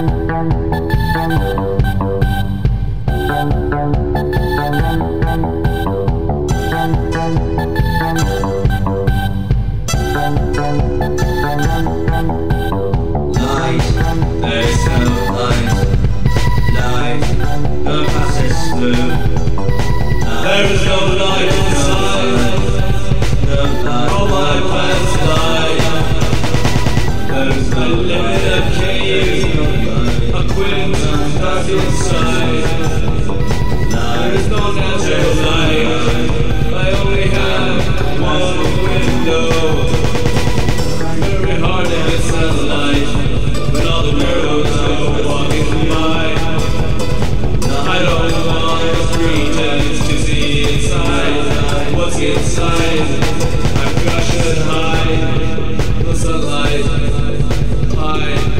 Thank you. I'm inside. There is no natural light. I only have one window. Very hard to get sunlight when all the are I don't want to see inside. What's inside? I'm sunlight. High.